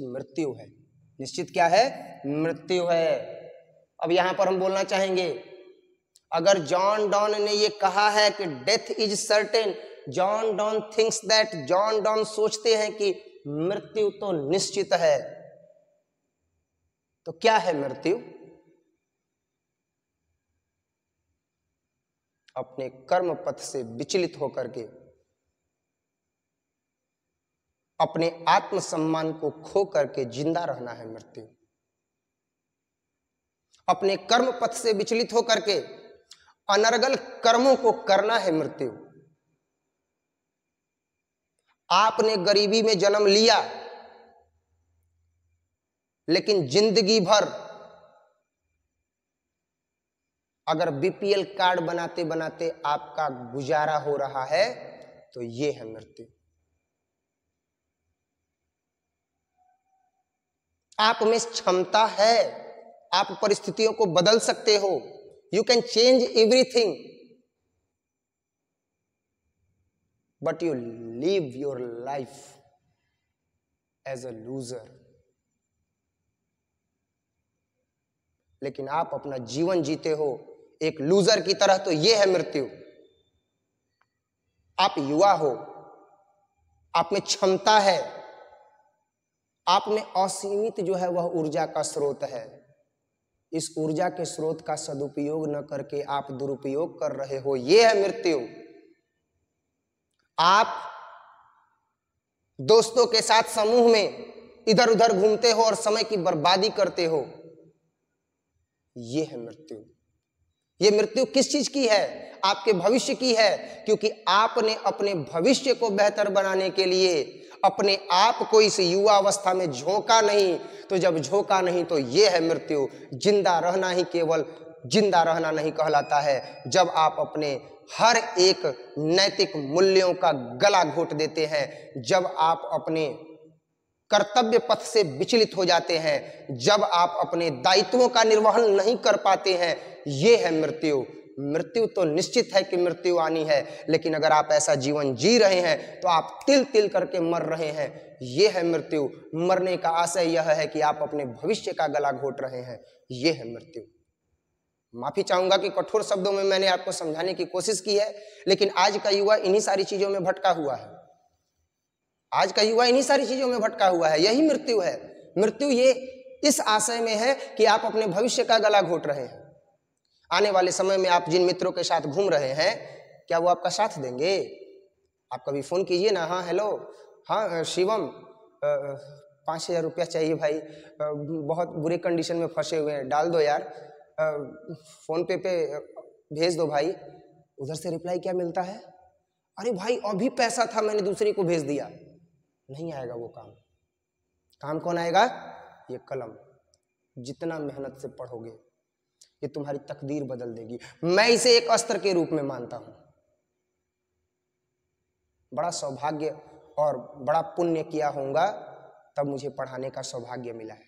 मृत्यु है। निश्चित क्या है? मृत्यु है। अब यहाँ पर हम बोलना चाहेंगे, अगर जॉन डॉन ने ये कहा है कि death is certain John Donne thinks that John Donne सोचते हैं कि मृत्यु तो निश्चित है। तो क्या है मृत्यु? अपने कर्म पथ से विचलित होकर के अपने आत्मसम्मान को खो करके ज़िंदा रहना है मृत्यु। अपने कर्म पथ से विचलित होकर के अनर्गल कर्मों को करना है मृत्यु। आपने गरीबी में जन्म लिया, लेकिन ज़िंदगी भर अगर बीपीएल कार्ड बनाते बनाते आपका गुजारा हो रहा है तो यह है मृत्यु। आप में क्षमता है। आप परिस्थितियों को बदल सकते हो। You can change everything but you live your life as a loser लेकिन आप अपना जीवन जीते हो। एक लूजर की तरह तो यह है मृत्यु। आप युवा हो। आप में क्षमता है। आप में असीमित जो है वह ऊर्जा का स्रोत है। इस ऊर्जा के स्रोत का सदुपयोग न करके आप दुरुपयोग कर रहे हो। यह है मृत्यु। आप दोस्तों के साथ समूह में इधर उधर घूमते हो और समय की बर्बादी करते हो। यह है मृत्यु। यह मृत्यु किस चीज़ की है? आपके भविष्य की है, क्योंकि आपने अपने भविष्य को बेहतर बनाने के लिए अपने आप को इस युवा अवस्था में झोंका नहीं तो जब झोंका नहीं तो यह है मृत्यु। ज़िंदा रहना ही केवल ज़िंदा रहना नहीं कहलाता है। जब आप अपने हर एक नैतिक मूल्यों का गला घोट देते हैं, जब आप अपने कर्तव्य पथ से विचलित हो जाते हैं, जब आप अपने दायित्वों का निर्वहन नहीं कर पाते हैं, ये है मृत्यु। मृत्यु तो निश्चित है कि मृत्यु आनी है, लेकिन अगर आप ऐसा जीवन जी रहे हैं तो आप तिल तिल करके मर रहे हैं। ये है मृत्यु। मरने का आशय यह है कि आप अपने भविष्य का गला घोट रहे हैं। ये है मृत्यु। माफ़ी चाहूँगा कि कठोर शब्दों में मैंने आपको समझाने की कोशिश की है, लेकिन आज का युवा इन्हीं सारी चीज़ों में भटका हुआ है। आज का युवा इन्हीं सारी चीज़ों में भटका हुआ है। यही मृत्यु है। मृत्यु ये इस आशय में है कि आप अपने भविष्य का गला घोट रहे हैं। आने वाले समय में आप जिन मित्रों के साथ घूम रहे हैं, क्या वो आपका साथ देंगे? आप कभी फ़ोन कीजिए ना हाँ हेलो। हाँ शिवम पाँच हज़ार रुपया चाहिए भाई। बहुत बुरे कंडीशन में फंसे हुए हैं। डाल दो यार। फ़ोन पे पे भेज दो भाई। उधर से रिप्लाई क्या मिलता है? अरे भाई, अभी पैसा था, मैंने दूसरे को भेज दिया। नहीं आएगा वो काम। काम कौन आएगा? ये कलम। जितना मेहनत से पढ़ोगे। ये तुम्हारी तकदीर बदल देगी। मैं इसे एक अस्त्र के रूप में मानता हूँ। बड़ा सौभाग्य और बड़ा पुण्य किया होगा तब मुझे पढ़ाने का सौभाग्य मिला है।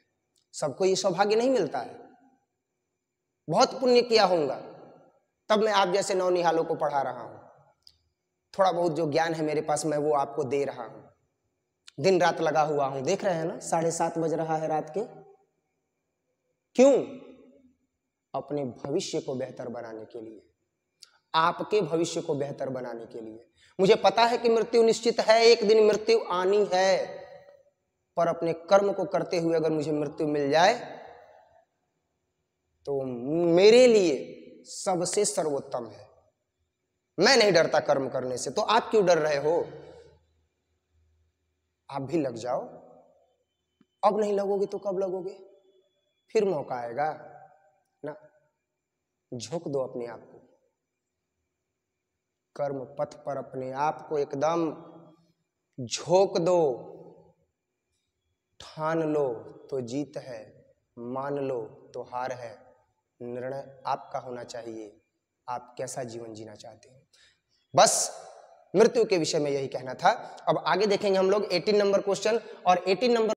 सबको ये सौभाग्य नहीं मिलता है। बहुत पुण्य किया होगा तब मैं आप जैसे नौनिहालों को पढ़ा रहा हूँ। थोड़ा बहुत जो ज्ञान है मेरे पास, मैं वो आपको दे रहा हूँ। दिन रात लगा हुआ हूँ। देख रहे हैं ना, साढ़े सात बज रहा है रात के। क्यों? अपने भविष्य को बेहतर बनाने के लिए, आपके भविष्य को बेहतर बनाने के लिए। मुझे पता है कि मृत्यु निश्चित है, एक दिन मृत्यु आनी है, पर अपने कर्म को करते हुए अगर मुझे मृत्यु मिल जाए तो मेरे लिए सबसे सर्वोत्तम है। मैं नहीं डरता कर्म करने से। तो आप क्यों डर रहे हो? आप भी लग जाओ। अब नहीं लगोगे तो कब लगोगे? फिर मौका आएगा। ना, झोंक दो अपने आप को। कर्म पथ पर अपने आप को एकदम झोंक दो। ठान लो तो जीत है। मान लो तो हार है। निर्णय आपका होना चाहिए। आप कैसा जीवन जीना चाहते हैं? बस, मृत्यु के विषय में यही कहना था। अब आगे देखेंगे हम लोग 18 नंबर क्वेश्चन और 18 नंबर